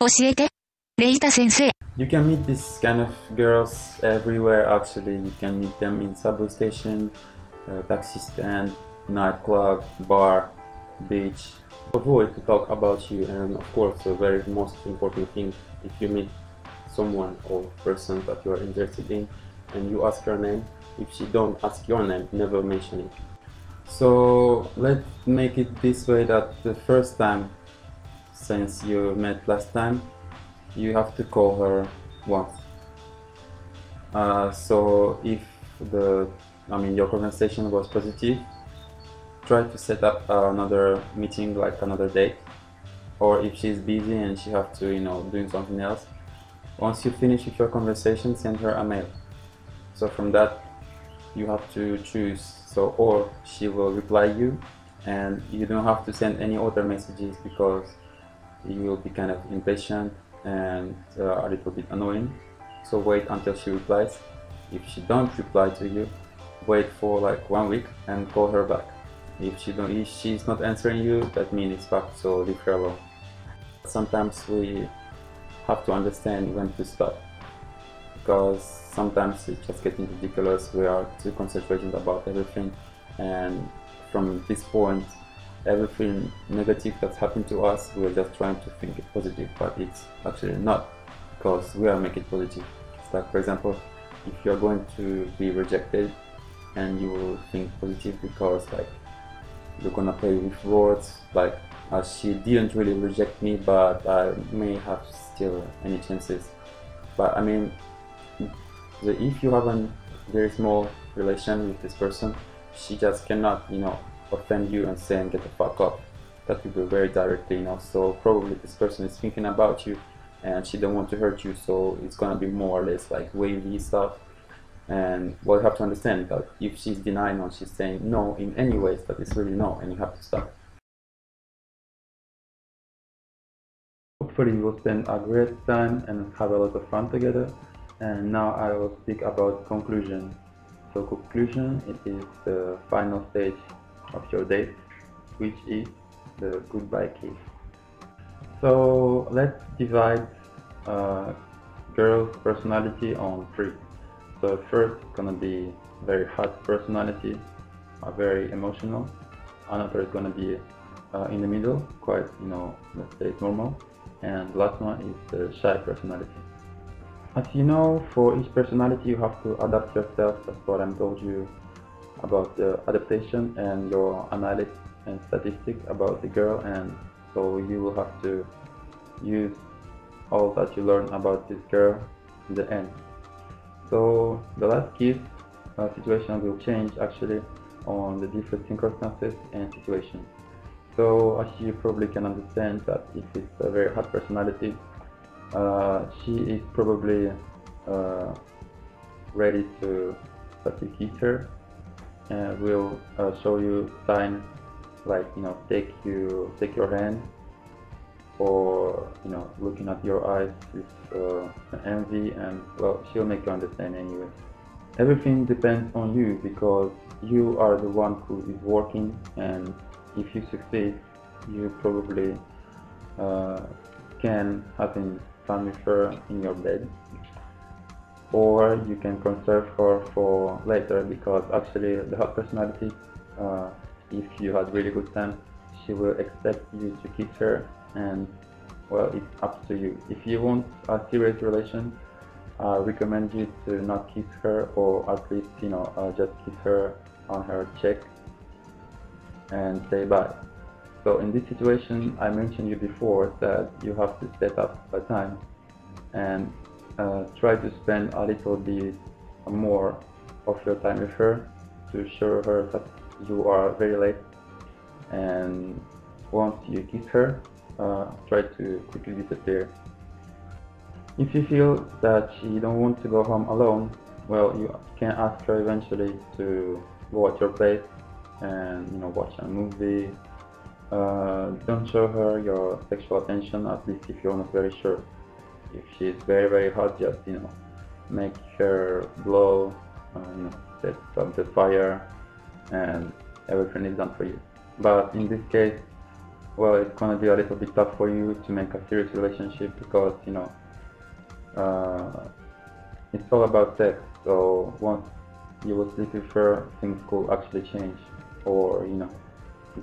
教えて。レイタ先生。 You can meet these kind of girls everywhere actually. You can meet them in subway station, uh, taxi stand, nightclub, bar, beach. Avoid to talk about you and of course the very most important thing if you meet someone or person that you are interested in and you ask her name, if she don't ask your name, never mention it. So let's make it this way that the first time since you met last time you have to call her once. Uh, so if the, I mean, your conversation was positive, try to set up another meeting, like another date. Or if she's busy and she have to, you know, doing something else, once you finish with your conversation, send her a mail. So from that, you have to choose. So or she will reply you, and you don't have to send any other messages because you will be kind of impatient and uh, a little bit annoying. So wait until she replies. If she don't reply to you, wait for like one week and call her back. If she don't, if she's not answering you, that means it's bad. So leave her alone. Sometimes we have to understand when to stop because sometimes it's just getting ridiculous. We are too concentrated about everything, and from this point, everything negative that's happened to us, we're just trying to think it positive, but it's actually not because we are making it positive. It's like, for example, if you're going to be rejected and you will think positive because like you're gonna play with words like uh, she didn't really reject me but I may have still any chances but I mean the, if you have a very small relation with this person she just cannot you know offend you and saying get the fuck up. That will be very directly you know so probably this person is thinking about you and she don't want to hurt you so it's gonna be more or less like wavy stuff. And what you have to understand that if she's denying or she's saying no in any ways that is really no and you have to stop. Hopefully we will spend a great time and have a lot of fun together. And now i will speak about conclusion. So conclusion it is the final stage of your date which is the goodbye kiss so let's divide uh, girl's personality on three so first gonna be very hot personality, uh, very emotional. Another is gonna be uh, in the middle, quite you know, let's say normal. And last one is the shy personality. As you know, for each personality you have to adapt yourself. That's what I told you about the adaptation and your analysis and statistics about the girl. And so you will have to use all that you learn about this girl in the end. So the last kiss uh, situation will change actually on the different circumstances and situations. So as you probably can understand that if it's a very hard personality, uh, she is probably uh, ready to you her and will uh, show you sign like you know take you take your hand or you know looking at your eyes with uh, envy and well she'll make you understand anyway. Everything depends on you because you are the one who is working and if you succeed you probably uh, can have fun with her in your bed or you can conserve her for later because actually the hot personality uh, if you had really good time she will expect you to kiss her and well it's up to you. If you want a serious relation I recommend you to not kiss her or at least you know uh, just kiss her on her cheek and say bye. So in this situation I mentioned you before that you have to set up a time and uh, try to spend a little bit more of your time with her to show her that you are very late. And once you kiss her uh, try to quickly disappear. If you feel that she don't want to go home alone well you can ask her eventually to go at your place and you know watch a movie. Uh, don't show her your sexual attention at least if you're not very sure if she's very very hot just you know make her blow uh, you know set up the fire and everything is done for you but in this case well, it's gonna be a little bit tough for you to make a serious relationship because you know uh, it's all about sex. So once you will sleep with her, things could actually change, or you know,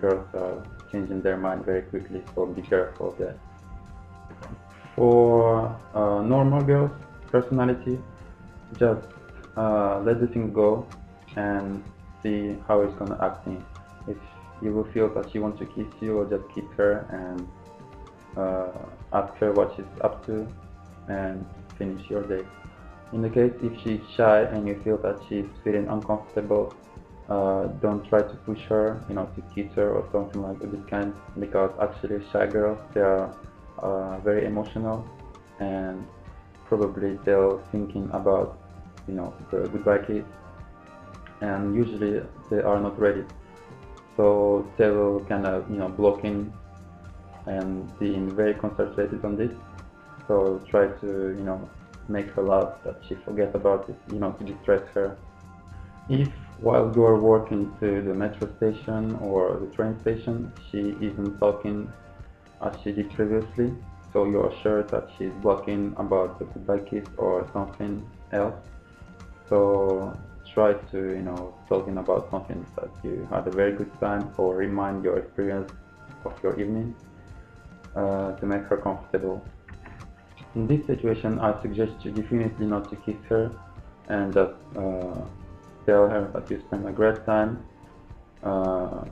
girls are changing their mind very quickly. So be careful of that. For uh, normal girls, personality, just uh, let the thing go and see how it's gonna act in. If you will feel that she wants to kiss you, or just kiss her and uh, ask her what she's up to and finish your day. In the case if she's shy and you feel that she's feeling uncomfortable, uh, don't try to push her, you know, to kiss her or something like this kind, because actually shy girls they are uh, very emotional and probably they're thinking about, you know, the goodbye kiss, and usually they are not ready. So they will kind of, you know, blocking and being very concentrated on this. So try to, you know, make her laugh that she forget about it, you know, to distress her. If while you are walking to the metro station or the train station, she isn't talking as she did previously, so you're sure that she's blocking about the kiss or something else. So try to, you know, talking about something that you had a very good time or remind your experience of your evening uh, to make her comfortable. In this situation, I suggest you definitely not to kiss her and just uh, tell her that you spent a great time, uh,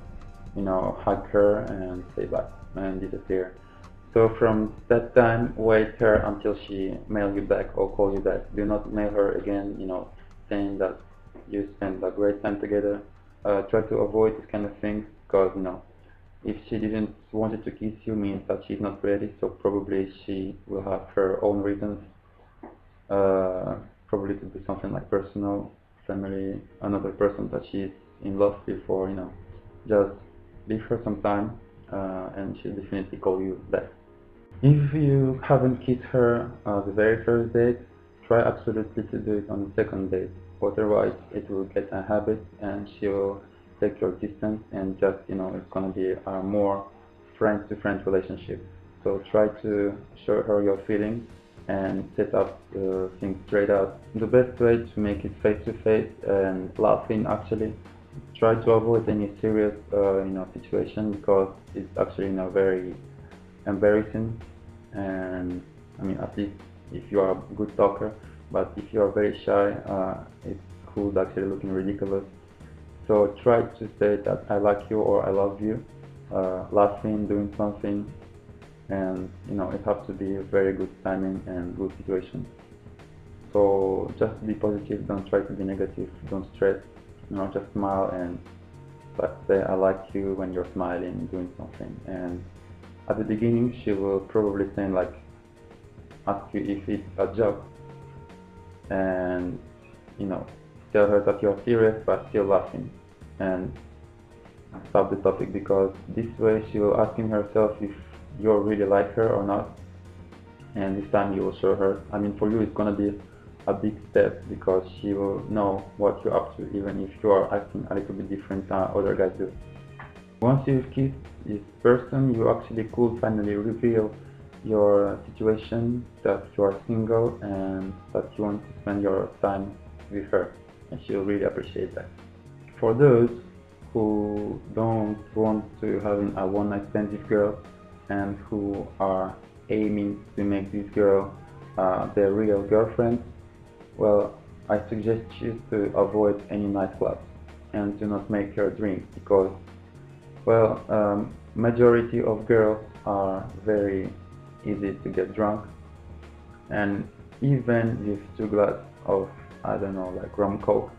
you know, hug her and say bye and disappear. So from that time, wait her until she mail you back or call you back. Do not mail her again, you know, saying that you spent a great time together. Uh, try to avoid this kind of things because, you know, if she didn't wanted to kiss you means that she's not ready so probably she will have her own reasons uh, probably to do something like personal family another person that she's in love with or you know just leave her some time uh, and she'll definitely call you back. If you haven't kissed her uh, the very first date try absolutely to do it on the second date. Otherwise it will get a habit and she'll take your distance and just you know it's gonna be a more friend to friend relationship. So try to show her your feelings and set up uh, things straight out the best way to make it face to face and laughing actually try to avoid any serious uh, you know situation because it's actually you know very embarrassing. And I mean at least if you are a good talker but if you are very shy uh, it could actually looking ridiculous. So try to say that I like you or I love you, uh, laughing, doing something, and you know it has to be a very good timing and good situation. So just be positive, don't try to be negative, don't stress, you know, just smile and like say I like you when you're smiling, doing something. And at the beginning she will probably say like ask you if it's a joke and you know tell her that you're serious but still laughing and stop the topic because this way she will asking herself if you really like her or not and this time you will show her I mean for you it's gonna be a big step because she will know what you're up to even if you are acting a little bit different than other guys do. Once you kiss this person you actually could finally reveal your situation that you are single and that you want to spend your time with her and she'll really appreciate that. For those who don't want to have a one night stand with girl and who are aiming to make this girl uh, their real girlfriend, well, I suggest you to avoid any nightclubs and to not make her drink because, well, um, majority of girls are very easy to get drunk and even with two glasses of I don't know, like rum coke,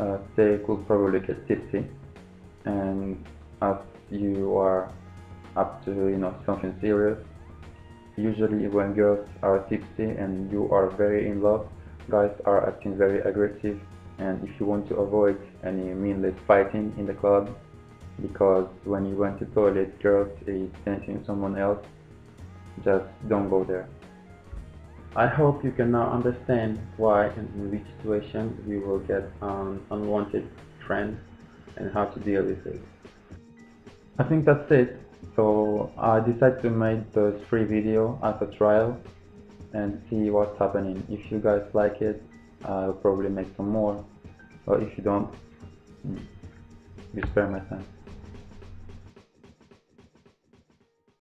uh, they could probably get tipsy. And as you are up to, you know, something serious, usually when girls are tipsy and you are very in love, guys are acting very aggressive. And if you want to avoid any meaningless fighting in the club, because when you went to toilet, girls is dancing someone else, just don't go there. I hope you can now understand why and in which situation we will get an unwanted friend and how to deal with it. I think that's it. So I decided to make the free video as a trial and see what's happening. If you guys like it, I'll probably make some more. But if you don't, mm, you spare my time.